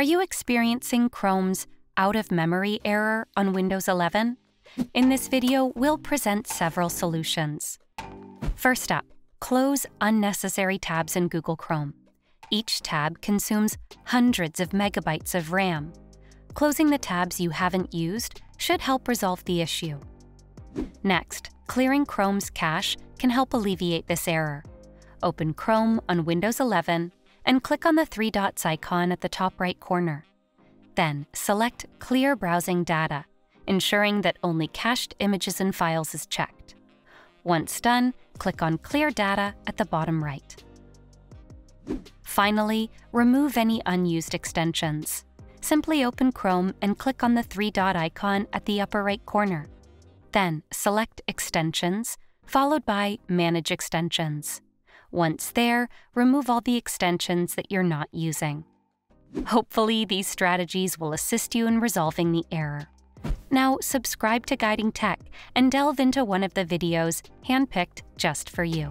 Are you experiencing Chrome's out of memory error on Windows 11? In this video, we'll present several solutions. First up, close unnecessary tabs in Google Chrome. Each tab consumes hundreds of megabytes of RAM. Closing the tabs you haven't used should help resolve the issue. Next, clearing Chrome's cache can help alleviate this error. Open Chrome on Windows 11 and click on the three dots icon at the top right corner. Then select Clear Browsing Data, ensuring that only cached images and files is checked. Once done, click on Clear Data at the bottom right. Finally, remove any unused extensions. Simply open Chrome and click on the three-dot icon at the upper right corner. Then select Extensions, followed by Manage Extensions. Once there, remove all the extensions that you're not using. Hopefully, these strategies will assist you in resolving the error. Now, subscribe to Guiding Tech and delve into one of the videos handpicked just for you.